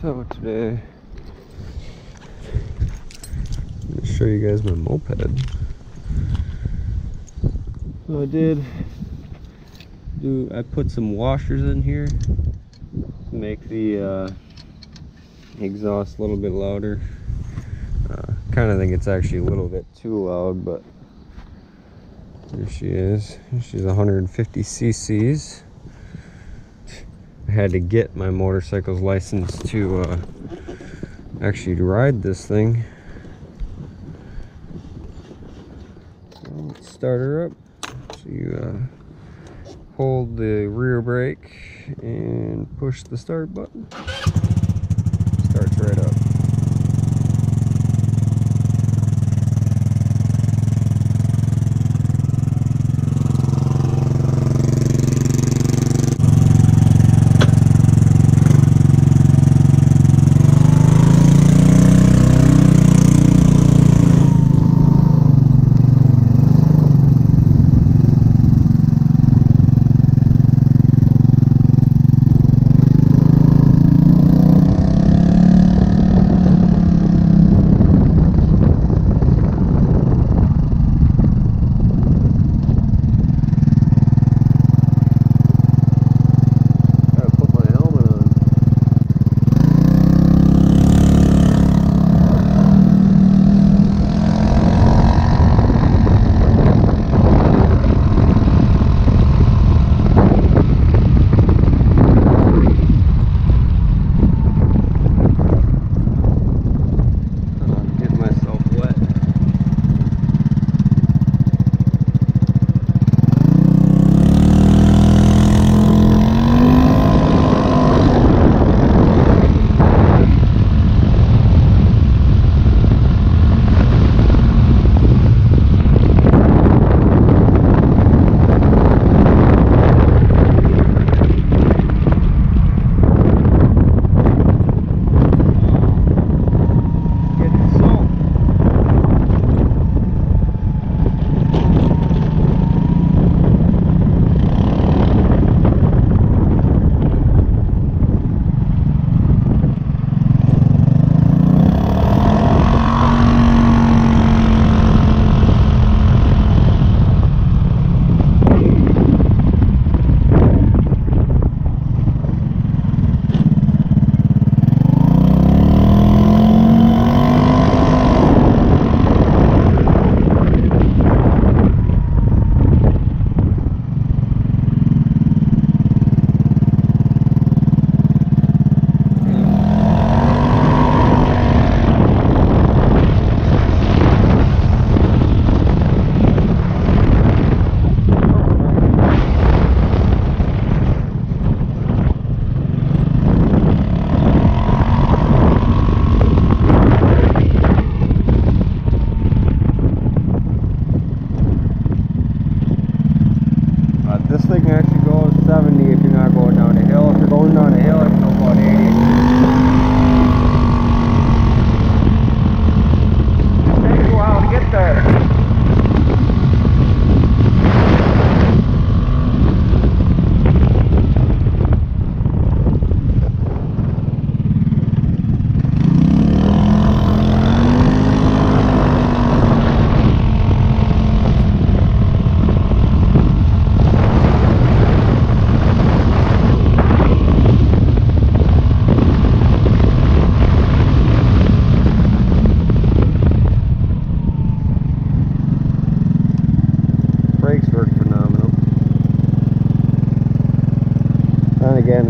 So today, I'm gonna show you guys my moped. So I did do, I put some washers in here to make the uh, exhaust a little bit louder. Uh, kind of think it's actually a little bit too loud, but there she is. She's 150 cc's. Had to get my motorcycle's license to uh, actually ride this thing. Let's start her up. So you uh, hold the rear brake and push the start button.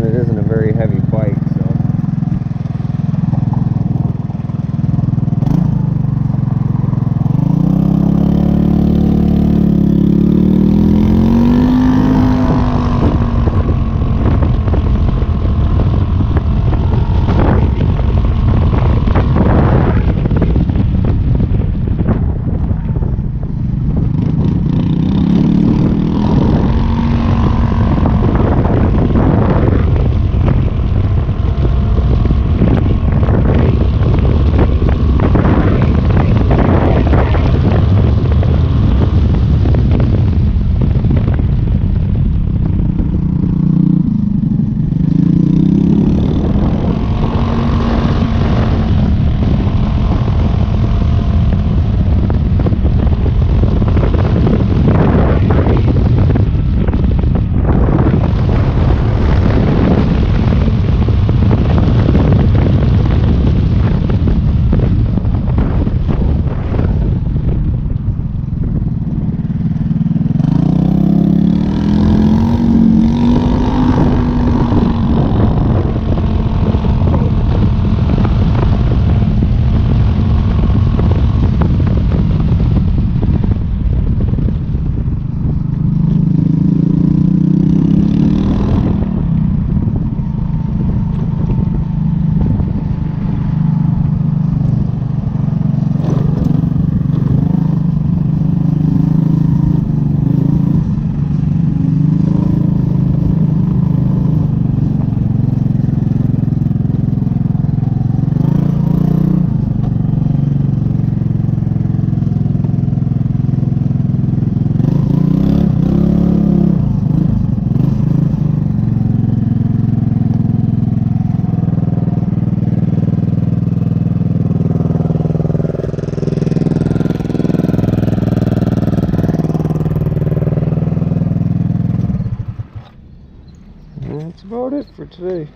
it isn't a very heavy for today.